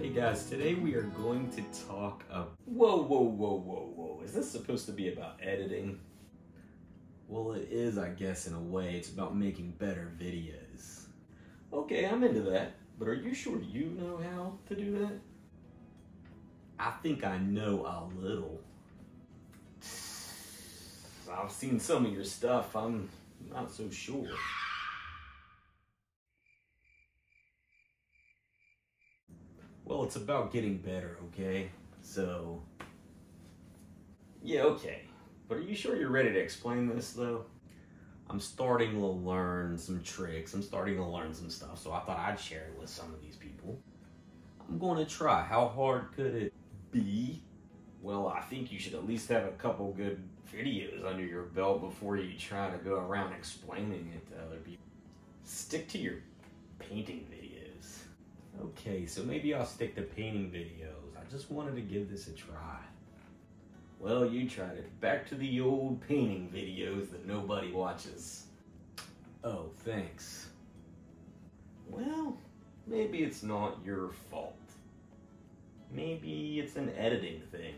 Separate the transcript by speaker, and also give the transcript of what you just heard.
Speaker 1: Hey guys, today we are going to talk of. Whoa, whoa, whoa, whoa, whoa. Is this supposed to be about editing? Well, it is, I guess, in a way. It's about making better videos. Okay, I'm into that. But are you sure you know how to do that? I think I know a little. I've seen some of your stuff. I'm not so sure. Well, it's about getting better, okay? So, yeah, okay. But are you sure you're ready to explain this, though? I'm starting to learn some tricks. I'm starting to learn some stuff, so I thought I'd share it with some of these people. I'm going to try. How hard could it be? Well, I think you should at least have a couple good videos under your belt before you try to go around explaining it to other people. Stick to your painting videos. Okay, so maybe I'll stick to painting videos. I just wanted to give this a try. Well, you tried it. Back to the old painting videos that nobody watches. Oh, thanks. Well, maybe it's not your fault. Maybe it's an editing thing.